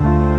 you